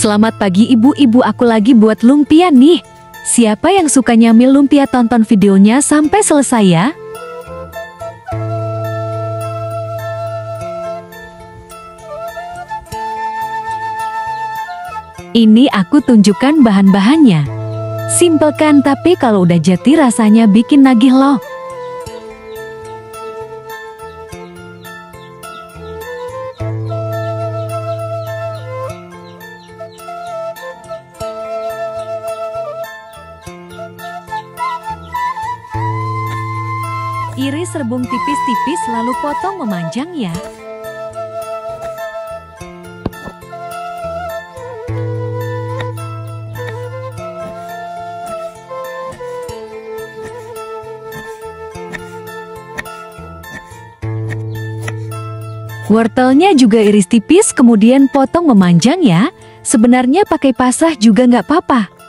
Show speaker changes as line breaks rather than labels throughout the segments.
Selamat pagi ibu-ibu aku lagi buat lumpia nih. Siapa yang suka nyamil lumpia tonton videonya sampai selesai ya. Ini aku tunjukkan bahan-bahannya. Simpel kan tapi kalau udah jadi rasanya bikin nagih loh. Iris rebung tipis-tipis lalu potong memanjang ya. Wortelnya juga iris tipis kemudian potong memanjang ya. Sebenarnya pakai pasah juga nggak apa-apa.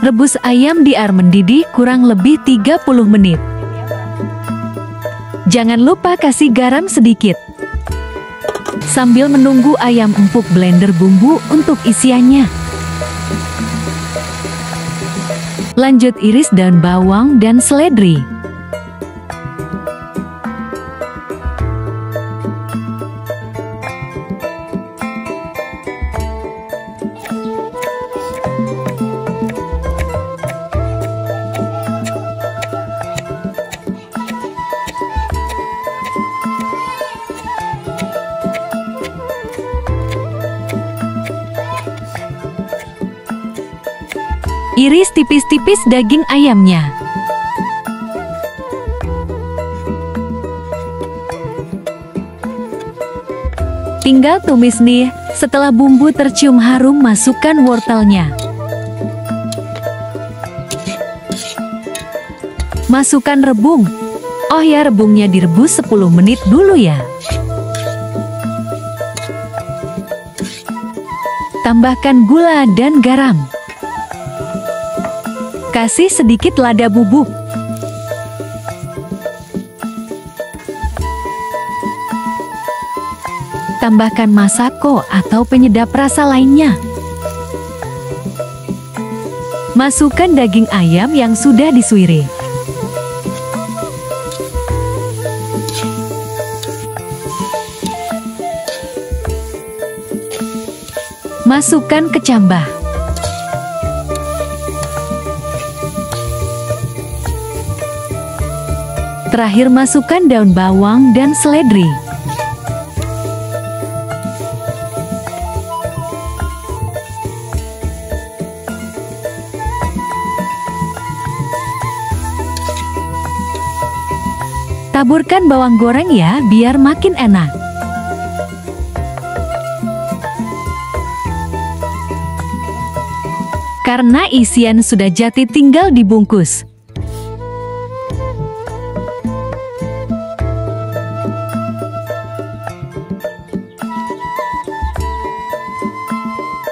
Rebus ayam di air mendidih kurang lebih 30 menit. Jangan lupa kasih garam sedikit. Sambil menunggu ayam empuk blender bumbu untuk isiannya. Lanjut iris daun bawang dan seledri. Iris tipis-tipis daging ayamnya. Tinggal tumis nih, setelah bumbu tercium harum masukkan wortelnya. Masukkan rebung. Oh ya rebungnya direbus 10 menit dulu ya. Tambahkan gula dan garam. Kasih sedikit lada bubuk. Tambahkan masako atau penyedap rasa lainnya. Masukkan daging ayam yang sudah disuiri. Masukkan kecambah. Terakhir masukkan daun bawang dan seledri. Taburkan bawang goreng ya biar makin enak. Karena isian sudah jadi tinggal dibungkus.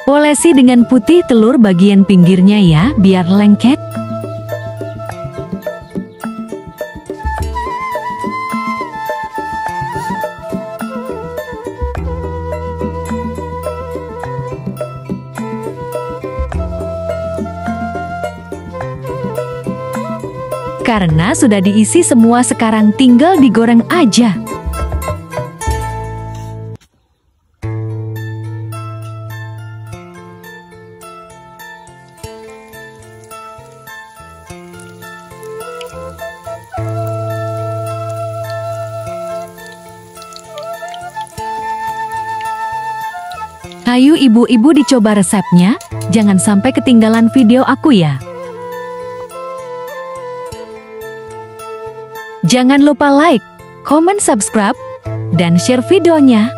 Olesi dengan putih telur bagian pinggirnya ya, biar lengket. Karena sudah diisi semua sekarang tinggal digoreng aja. Ayo ibu-ibu dicoba resepnya, jangan sampai ketinggalan video aku ya. Jangan lupa like, comment, subscribe, dan share videonya.